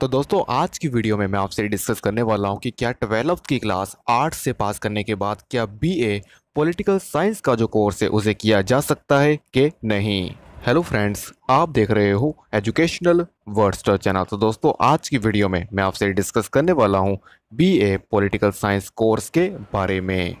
तो दोस्तों, आज की वीडियो में मैं आपसे डिस्कस करने वाला हूँ कि क्या ट्वेल्थ की क्लास आर्ट्स से पास करने के बाद क्या बीए पॉलिटिकल साइंस का जो कोर्स है, उसे किया जा सकता है कि नहीं? हेलो फ्रेंड्स आप देख रहे हो एजुकेशनल वर्डस्टर चैनल तो दोस्तों, आज की वीडियो में मैं आपसे डिस्कस करने वाला हूँ बीए पॉलिटिकल साइंस कोर्स के बारे में।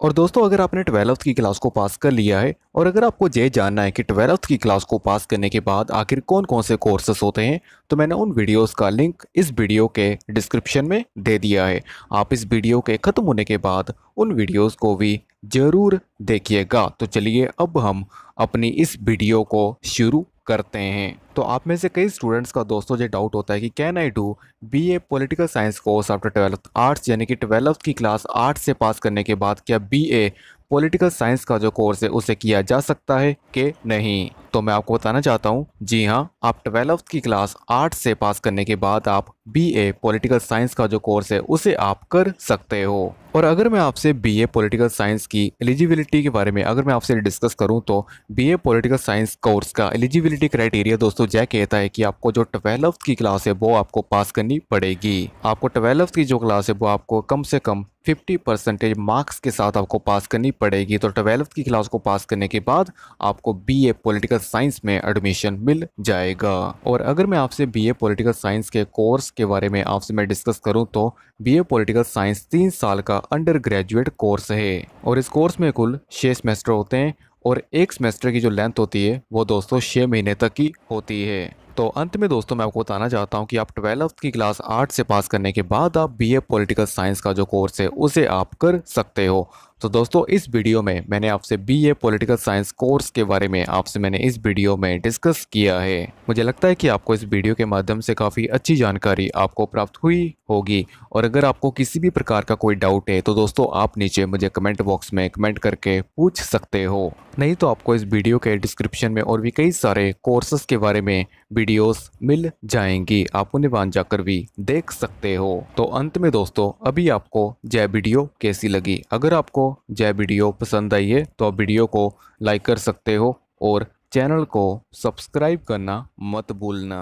और दोस्तों, अगर आपने ट्वेल्थ की क्लास को पास कर लिया है, और अगर आपको ये जानना है कि ट्वेल्थ की क्लास को पास करने के बाद आखिर कौन कौन से कोर्सेस होते हैं तो मैंने उन वीडियोस का लिंक इस वीडियो के डिस्क्रिप्शन में दे दिया है। आप इस वीडियो के ख़त्म होने के बाद उन वीडियोस को भी ज़रूर देखिएगा। तो चलिए, अब हम अपनी इस वीडियो को शुरू करते हैं। तो आप में से कई स्टूडेंट्स का दोस्तों ये डाउट होता है कि can I do B A political science course after twelfth arts यानी कि ट्वेल्थ की क्लास आर्ट्स से पास करने के बाद क्या बी ए पोलिटिकल साइंस का जो कोर्स है, उसे किया जा सकता है कि नहीं? तो मैं आपको बताना चाहता हूँ, जी हाँ आप ट्वेल्थ की क्लास आर्ट्स से पास करने के बाद आप बी ए पॉलिटिकल साइंस का जो कोर्स है, उसे आप कर सकते हो। और अगर मैं आपसे बी ए पॉलिटिकल साइंस की एलिजिबिलिटी के बारे में अगर मैं आपसे डिस्कस करूँ तो B A political science course का एलिजिबिलिटी क्राइटेरिया दोस्तों, जय कहता है कि आपको जो ट्वेल्थ की क्लास है, वो आपको पास करनी पड़ेगी। आपको ट्वेल्थ की जो क्लास है, वो आपको कम से कम 50 परसेंटेज मार्क्स के साथ आपको पास करनी पड़ेगी। तो ट्वेल्थ की क्लास को पास करने के बाद आपको बी ए पोलिटिकल साइंस में एडमिशन मिल जाएगा। और अगर मैं आपसे बी ए पोलिटिकल साइंस के कोर्स के बारे में आपसे मैं डिस्कस करूँ तो बी ए पोलिटिकल साइंस तीन साल का अंडर ग्रेजुएट कोर्स है। और इस कोर्स में कुल छः सेमेस्टर होते हैं और एक सेमेस्टर की जो लेंथ होती है, वो दोस्तों छः महीने तक की होती है। तो अंत में दोस्तों मैं आपको बताना चाहता हूँ कि आप ट्वेल्थ की क्लास आर्ट से पास करने के बाद आप बी ए पोलिटिकल साइंस का जो कोर्स है, उसे आप कर सकते हो। तो दोस्तों, इस वीडियो में मैंने आपसे B A political science course के बारे में आपसे मैंने इस वीडियो में डिस्कस किया है। मुझे लगता है कि आपको इस वीडियो के माध्यम से काफ़ी अच्छी जानकारी आपको प्राप्त हुई होगी। और अगर आपको किसी भी प्रकार का कोई डाउट है तो दोस्तों, आप नीचे मुझे कमेंट बॉक्स में कमेंट करके पूछ सकते हो। नहीं तो आपको इस वीडियो के डिस्क्रिप्शन में और भी कई सारे कोर्सेस के बारे में वीडियोस मिल जाएँगी। आप उन्हें वहाँ जाकर भी देख सकते हो। तो अंत में दोस्तों, अभी आपको जय वीडियो कैसी लगी? अगर आपको जय वीडियो पसंद आई है तो आप वीडियो को लाइक कर सकते हो और चैनल को सब्सक्राइब करना मत भूलना।